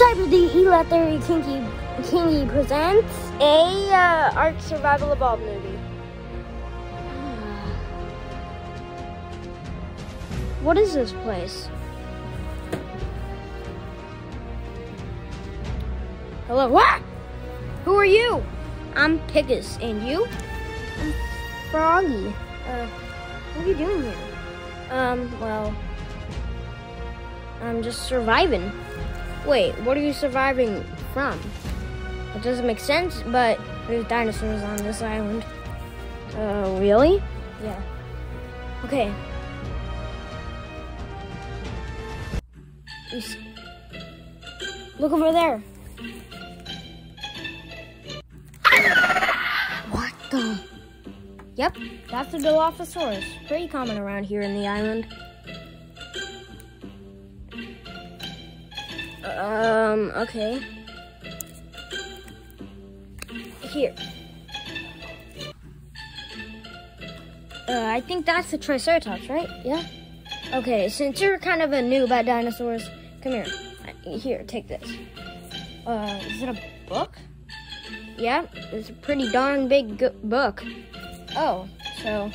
Cyber the Electric Kinky Kingy presents a uh, Ark Survival Evolved movie. What is this place? Hello. What? Who are you? I'm Pickus, and you? I'm Froggy. Uh, what are you doing here? Um, well, I'm just surviving. Wait, what are you surviving from? It doesn't make sense, but there's dinosaurs on this island. Uh, really? Yeah. Okay. Look over there. What the? Yep, that's a Dilophosaurus. Pretty common around here in the island. Um, okay. Here. Uh, I think that's the Triceratops, right? Yeah? Okay, since you're kind of a noob at dinosaurs, come here. Uh, Here, take this. Uh, is it a book? Yeah, it's a pretty darn big book. Oh, so,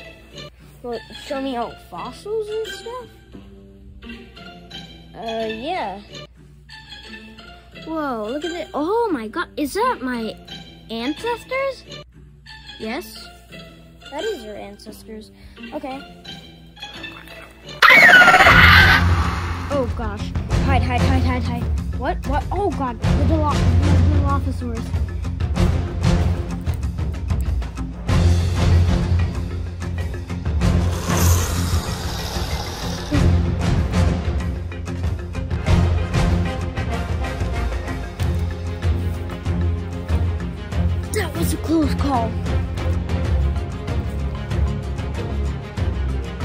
will it show me out fossils and stuff? Uh, yeah. Whoa, look at it. Oh my god, is that my ancestors? Yes. That is your ancestors. Okay. Oh gosh. Hide, hide, hide, hide, hide. What? What? Oh god, the Diloph- the Dilophosaurus.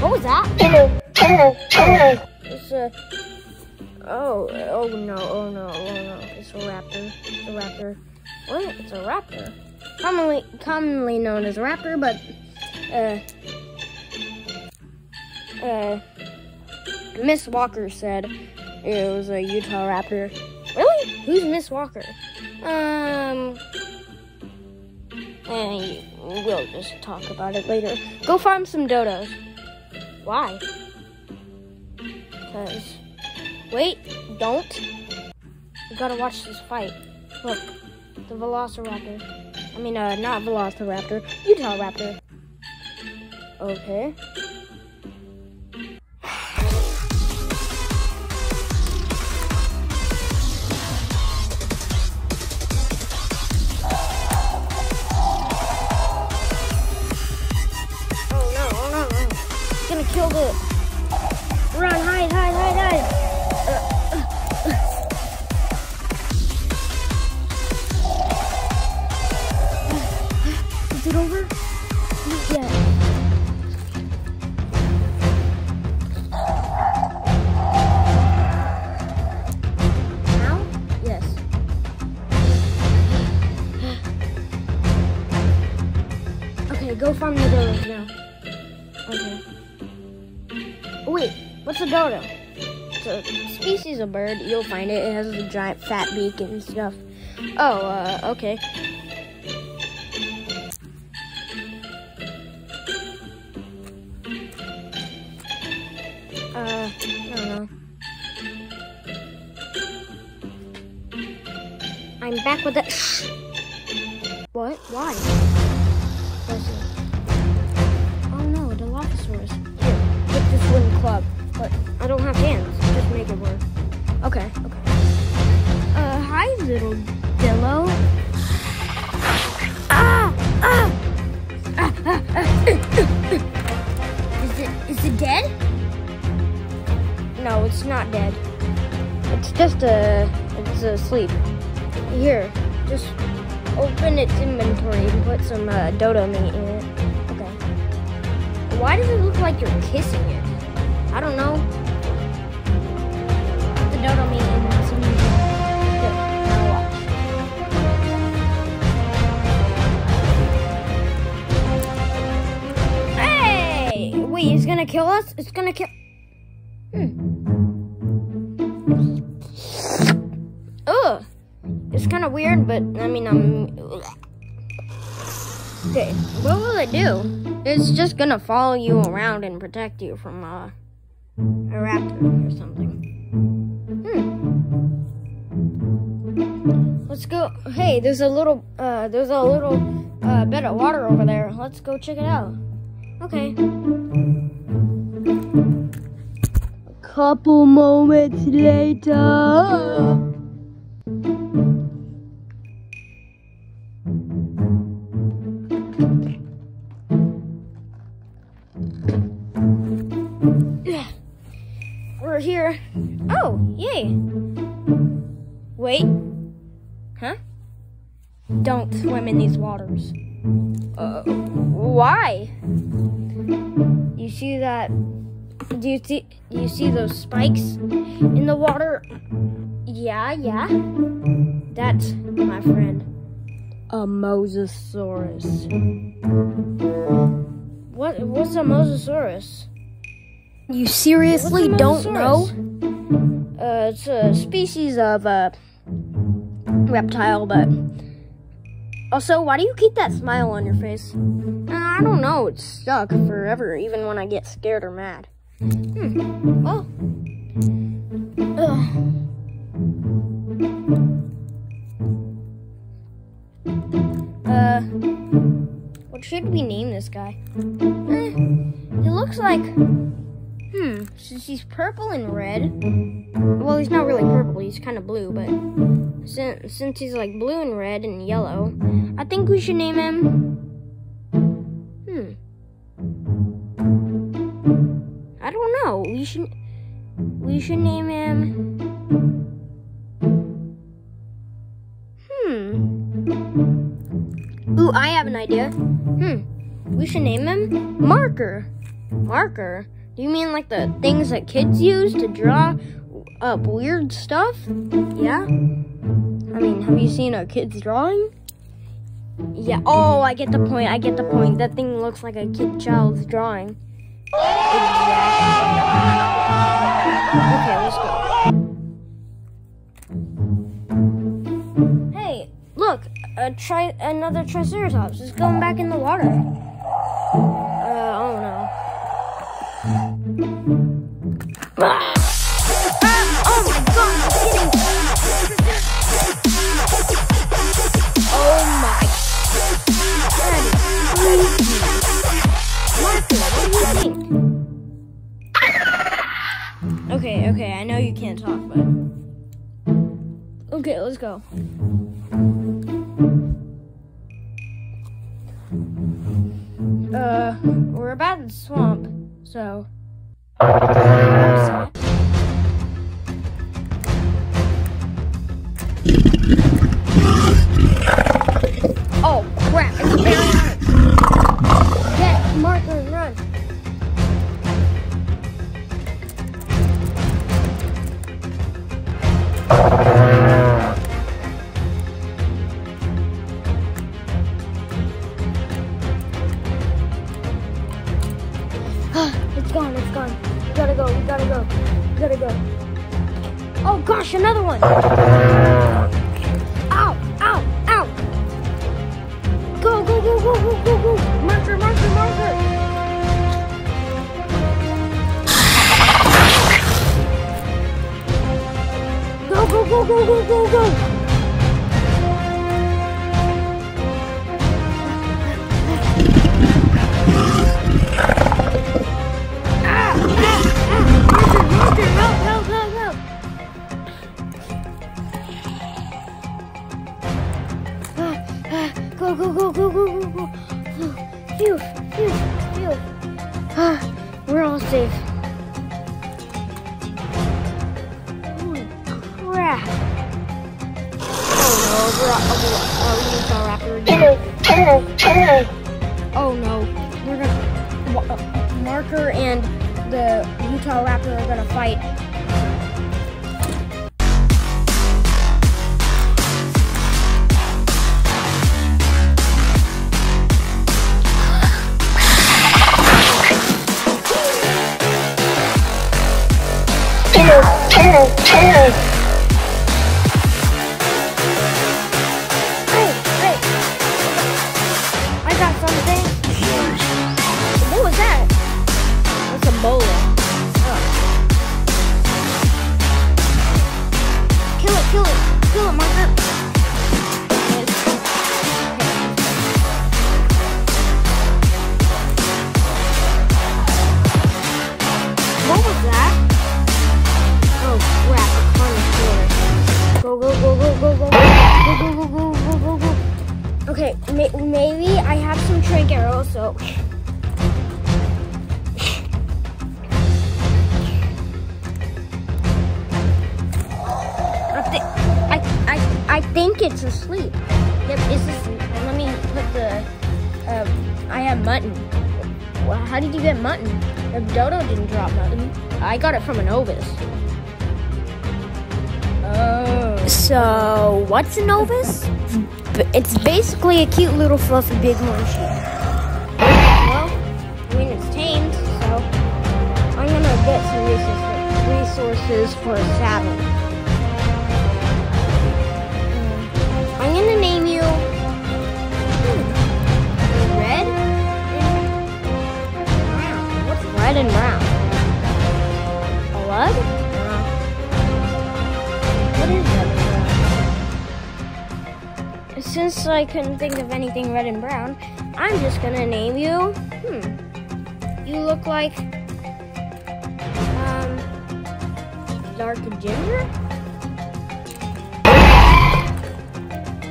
What was that? It's a. Oh, oh no, oh no, oh no. It's a raptor. It's a raptor. What? It's a raptor. Commonly, commonly known as a raptor, but, uh, uh, Miss Walker said it was a Utah raptor. Really? Who's Miss Walker? Um, and we'll just talk about it later. Go farm some dodos. Why? Because. Wait, don't. You gotta watch this fight. Look, the Velociraptor. I mean, uh, not Velociraptor, Utah Raptor. Okay. Of bird. You'll find it. It has a giant fat beak and stuff. Oh, uh, okay. Uh, I don't know. I'm back with the. What? Why? Oh no, the Dilophosaurus. Here, get this wooden club. But I don't have hands. Just make it work. Okay, okay. Uh, hi, little Dillo. Ah! Ah! Ah, ah, ah. Is it is it dead? No, it's not dead. It's just a it's asleep. Here, just open its inventory and put some uh, dodo meat in it. Okay. Why does it look like you're kissing it? I don't know. Hey! Wait, it's gonna kill us? It's gonna kill. Hmm. Ugh. It's kind of weird, but I mean, I'm. Okay, what will it do? It's just gonna follow you around and protect you from uh, a raptor or something. Hmm. Let's go. Hey, there's a little, uh, there's a little uh, bit of water over there. Let's go check it out. Okay. A couple moments later. In these waters. Uh, why? You see that? Do you see? You see those spikes in the water? Yeah, yeah. That's my friend, a mosasaurus. What? What's a mosasaurus? You seriously don't know? Uh, it's a species of uh, reptile, but also, why do you keep that smile on your face? Uh, I don't know. It's stuck forever, even when I get scared or mad. Hmm. Well. Ugh. Uh. What should we name this guy? Eh, he looks like. Since he's purple and red. Well, he's not really purple. He's kind of blue, but since since he's like blue and red and yellow, I think we should name him. Hmm. I don't know. We should we should name him. Hmm. Ooh, I have an idea. Hmm. We should name him Marker. Marker. You mean like the things that kids use to draw up weird stuff? Yeah. I mean, have you seen a kid's drawing? Yeah. Oh, I get the point. I get the point. That thing looks like a kid child's drawing. Exactly. Okay, let's go. Hey, look! A tri- another Triceratops is going back in the water. Oh my god! Oh my. Okay, okay, I know you can't talk, but. Okay, let's go. Uh, we're about in the swamp, so. Oh it's gone, it's gone. We gotta go, we gotta go, we gotta go. Oh gosh, another one! Ow, ow, ow! Go, go, go, go, go, go, go! Marker, marker, marker! Go, go, go, go, go, go, go! Go, go, go, go, go, go. Phew, phew, phew. Ah, we're all safe. Holy crap. Oh no, we're a, a, a Utah raptor again. Oh no, we're gonna. uh, Marker and the Utah raptor are gonna fight. Alright, asleep. Yep, it's asleep. Let me put the. Um, I have mutton. Well, how did you get mutton? The dodo didn't drop mutton. I got it from an ovis. Oh. So, what's a novice? B- It's basically a cute little fluffy bighorn sheep. Well, I mean it's tamed, so I'm gonna get some resources, resources for a saddle. I'm gonna name you Red and Brown. What's red and brown? A? No. What is red? Since I couldn't think of anything red and brown, I'm just gonna name you. Hmm. You look like. Um. Dark ginger?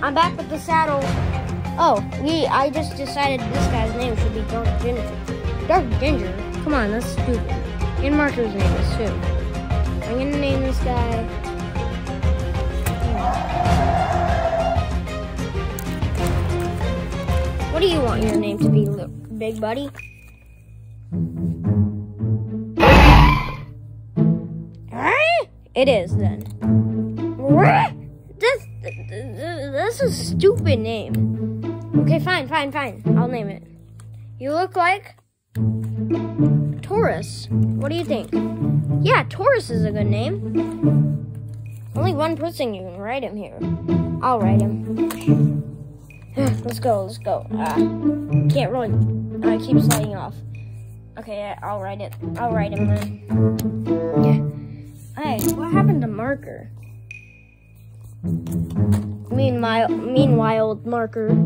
I'm back with the saddle. Oh, we. I just decided this guy's name should be Dark Ginger. Dark Ginger? Come on, that's stupid. And Marco's name is too. I'm gonna name this guy. What do you want your name to be, Big Buddy? It is then. Is a stupid name. Okay, fine, fine, fine. I'll name it. You look like Taurus. What do you think? Yeah, Taurus is a good name. Only one person you can write him here. I'll write him. let's go, let's go. Ah, can't really. I keep sliding off. Okay, I'll write it. I'll write him then. Yeah. Hey, what happened to marker? Meanwhile, meanwhile, marker. He's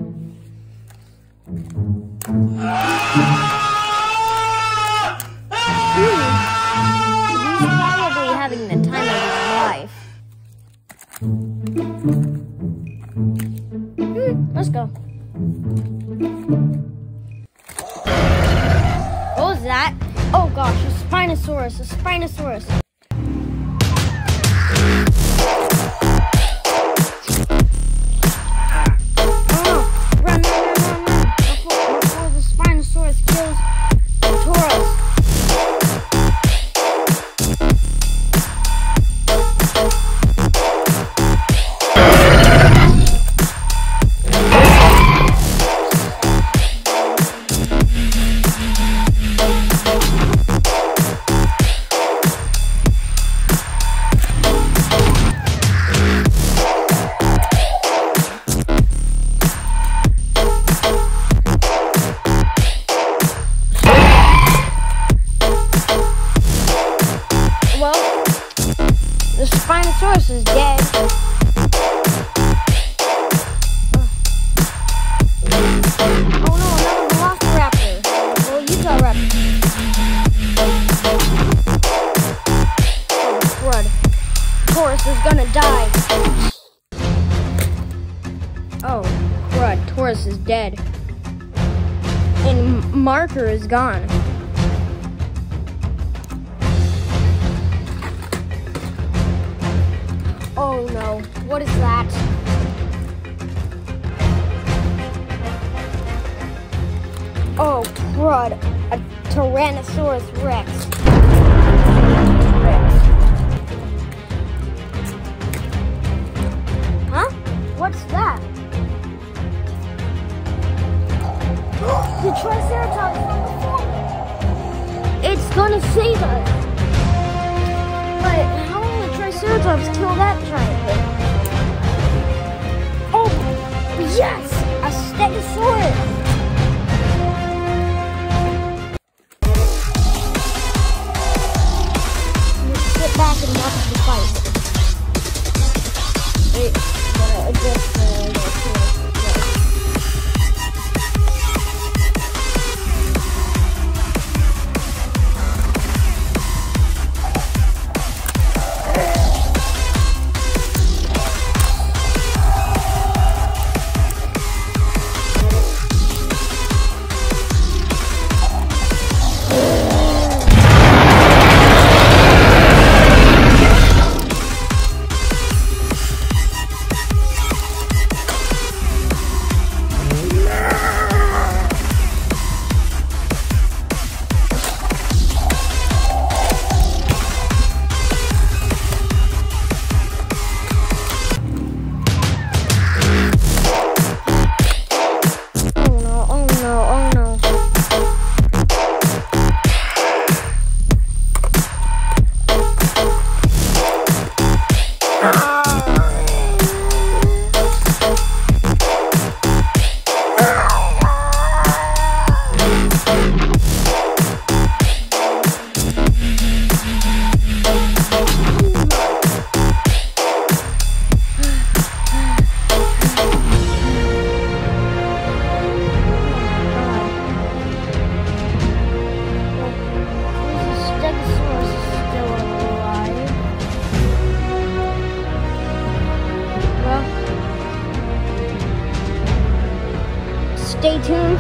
probably having the time of his life. Hmm, let's go. What was that? Oh gosh, a Spinosaurus, a Spinosaurus. Is gone. Oh no, what is that? Oh, crud. A Tyrannosaurus Rex. Rex. Triceratops. It's gonna save us. But how will the Triceratops kill that giant? Oh, yes! A Stegosaurus!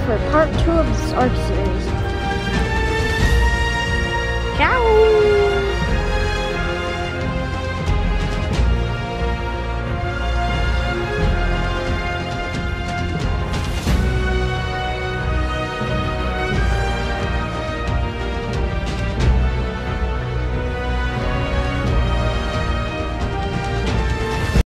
For part two of this Ark series. Ciao!